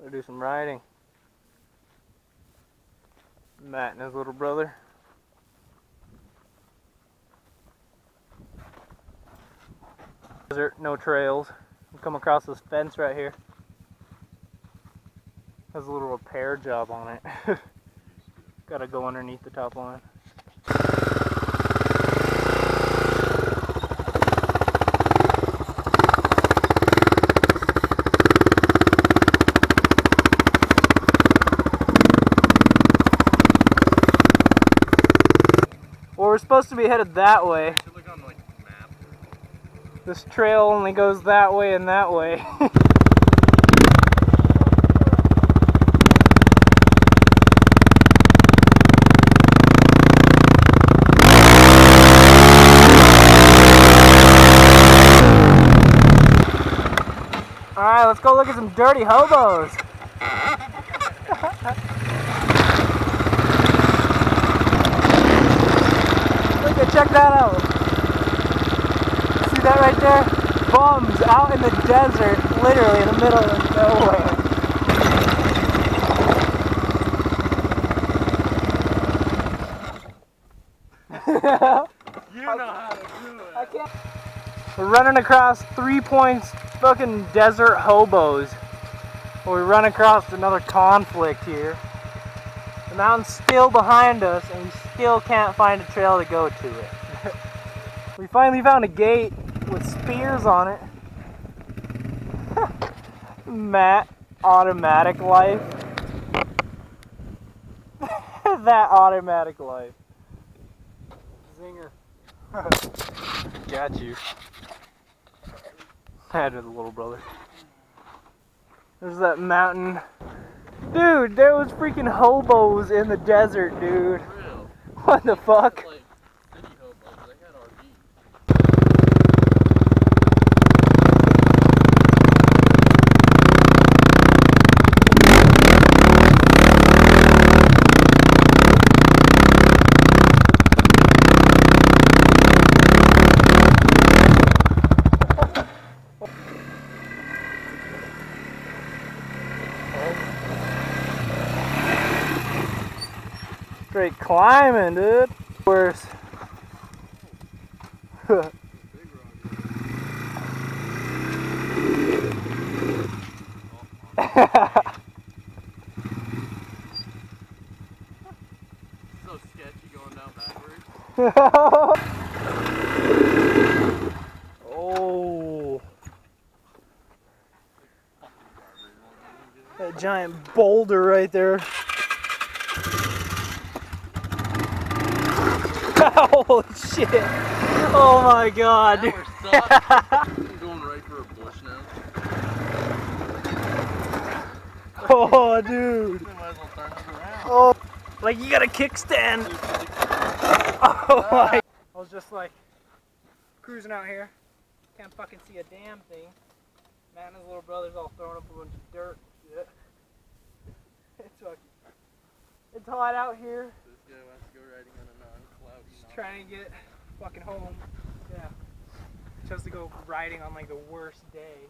We'll do some riding. Matt and his little brother. Desert, no trails. We come across this fence right here. Has a little repair job on it. Gotta go underneath the top line. Supposed to be headed that way. on like. This trail only goes that way and that way. Alright, let's go look at some dirty hobos. Look at, check that out. See that right there? Bums out in the desert, literally in the middle of nowhere. You know how to do it. I can't. We're running across three points, fucking desert hobos. We run across another conflict here. The mountain's still behind us, and we still can't find a trail to go to it. we finally found a gate with spears on it. Matt, automatic life. that automatic life. Zinger. Got you. Had with the little brother. There's that mountain. Dude, there was freaking hobos in the desert, dude. What the fuck? Straight climbing, dude. Worse. So sketchy going down backwards. oh. That giant boulder right there. Holy shit. Oh my god, Now dude. I'm going right for a bush now. Oh, dude. Might as well turn. Oh, like you got a kickstand. Oh my. I was just like cruising out here. Can't fucking see a damn thing. Matt and his little brother's all throwing up a bunch of dirt and shit. It's fucking. It's hot out here. This guy wants to go riding on a non-cloudy Just night. Trying to get fucking home. Yeah. Chose to go riding on like the worst day.